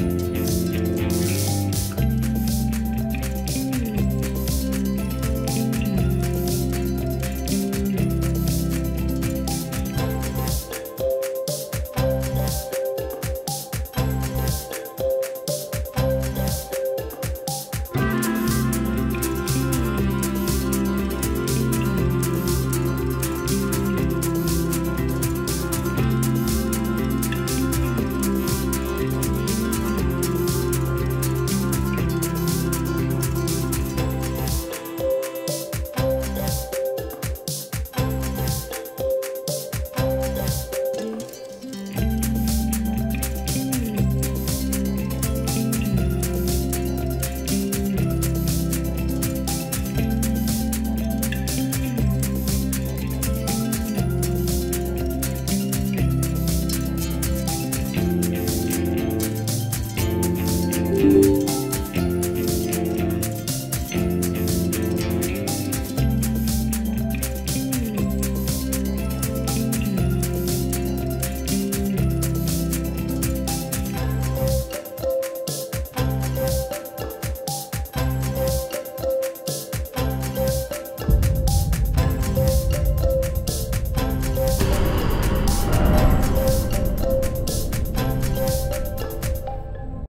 Bye.